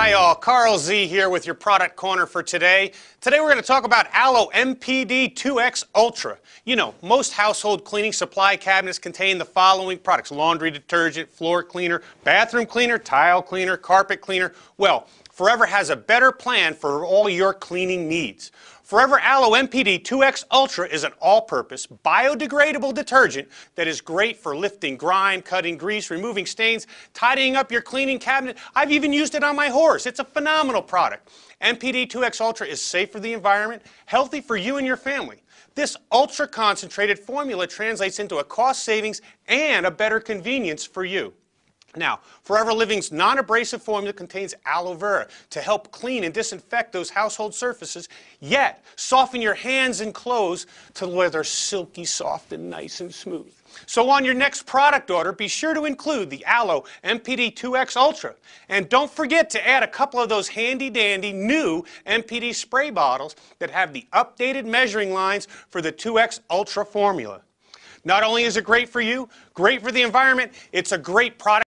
Hi all, Carl Z here with your product corner for today. Today we're going to talk about Aloe MPD 2X Ultra. You know, most household cleaning supply cabinets contain the following products. Laundry detergent, floor cleaner, bathroom cleaner, tile cleaner, carpet cleaner. Well, Forever has a better plan for all your cleaning needs. Forever Aloe MPD 2X Ultra is an all-purpose, biodegradable detergent that is great for lifting grime, cutting grease, removing stains, tidying up your cleaning cabinet. I've even used it on my horse. It's a phenomenal product. MPD 2X Ultra is safe for the environment, healthy for you and your family. This ultra-concentrated formula translates into a cost savings and a better convenience for you. Now, Forever Living's non-abrasive formula contains aloe vera to help clean and disinfect those household surfaces, yet soften your hands and clothes to where they're silky, soft, and nice and smooth. So on your next product order, be sure to include the Aloe MPD 2X Ultra. And don't forget to add a couple of those handy-dandy new MPD spray bottles that have the updated measuring lines for the 2X Ultra formula. Not only is it great for you, great for the environment, it's a great product.